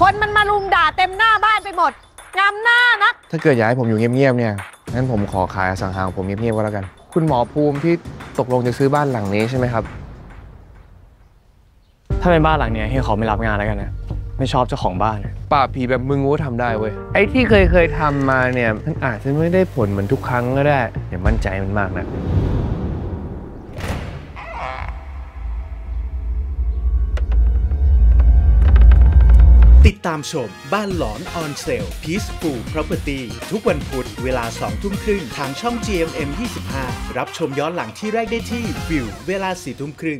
คนมันมาลุมด่าเต็มหน้าบ้านไปหมดงามหน้านัก ถ้าเกิดอยากให้ผมอยู่เงียบๆเนี่ย งั้นผมขอขายอสังหาของผมเงียบๆก็แล้วกัน คุณหมอภูมิที่ตกลงจะซื้อบ้านหลังนี้ใช่ไหมครับ ถ้าเป็นบ้านหลังเนี้ยเฮียขอไม่รับงานแล้วกันนะ ไม่ชอบเจ้าของบ้านปราบผีแบบมึงก็ทำได้เว้ย ไอ้ที่เคยเคยทำมาเนี่ย มันอาจจะไม่ได้ผลเหมือนทุกครั้งก็ได้ อย่ามั่นใจมันมากนะ ติดตามชมบ้านหลอน On Sale Peaceful Property ทุกวันพุธเวลา2ทุ่มครึ่งทางช่อง GMM 25 รับชมย้อนหลังที่แรกได้ที่วิวเวลา4ทุ่มครึ่ง